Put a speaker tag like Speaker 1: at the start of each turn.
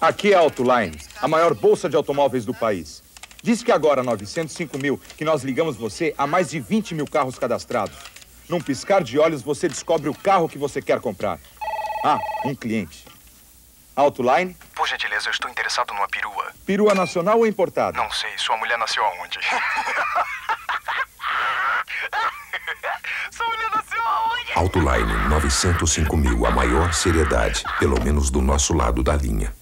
Speaker 1: Aqui é a Autoline, a maior bolsa de automóveis do país. Diz que agora, 905 mil, que nós ligamos você a mais de 20 mil carros cadastrados. Num piscar de olhos, você descobre o carro que você quer comprar. Ah, um cliente. Autoline?
Speaker 2: Por gentileza, eu estou interessado numa perua.
Speaker 1: Perua nacional ou importada?
Speaker 2: Não sei, sua mulher nasceu aonde? sua mulher nasceu aonde?
Speaker 3: Autoline 905 mil, a maior seriedade, pelo menos do nosso lado da linha.